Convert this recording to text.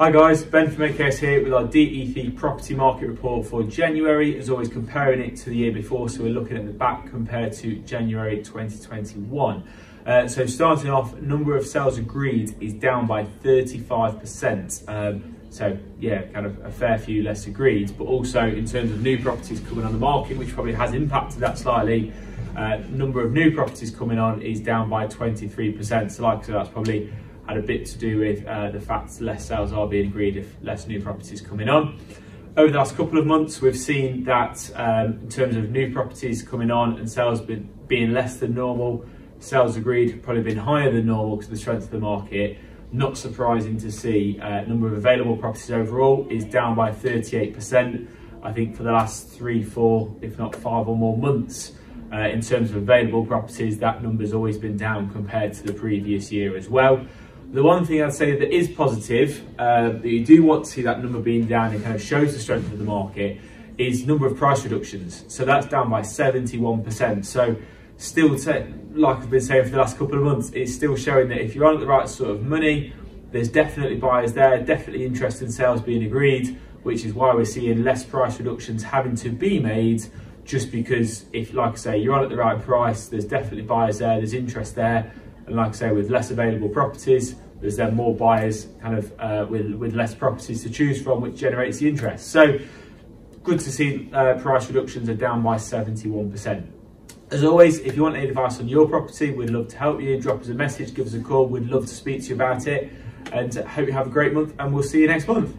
Hi guys, Ben from AKS here with our DE3 property market report for January, as always comparing it to the year before, so we're looking at the back compared to January 2021. Uh, so starting off, number of sales agreed is down by 35%. Um, so yeah, kind of a fair few less agreed, but also in terms of new properties coming on the market, which probably has impacted that slightly, uh, number of new properties coming on is down by 23%. So like I said, that's probably had a bit to do with uh, the fact less sales are being agreed if less new properties coming on. Over the last couple of months, we've seen that um, in terms of new properties coming on and sales been, being less than normal, sales agreed probably been higher than normal because of the strength of the market. Not surprising to see uh, number of available properties overall is down by 38%. I think for the last three, four, if not five or more months, uh, in terms of available properties, that number's always been down compared to the previous year as well. The one thing I'd say that is positive, uh, that you do want to see that number being down and kind of shows the strength of the market, is number of price reductions. So that's down by 71%. So still, like I've been saying for the last couple of months, it's still showing that if you're on the right sort of money, there's definitely buyers there, definitely interest in sales being agreed, which is why we're seeing less price reductions having to be made just because if, like I say, you're on at the right price, there's definitely buyers there, there's interest there, and like I say, with less available properties, there's then more buyers kind of uh, with, with less properties to choose from, which generates the interest. So good to see uh, price reductions are down by 71%. As always, if you want any advice on your property, we'd love to help you. Drop us a message, give us a call. We'd love to speak to you about it. And hope you have a great month and we'll see you next month.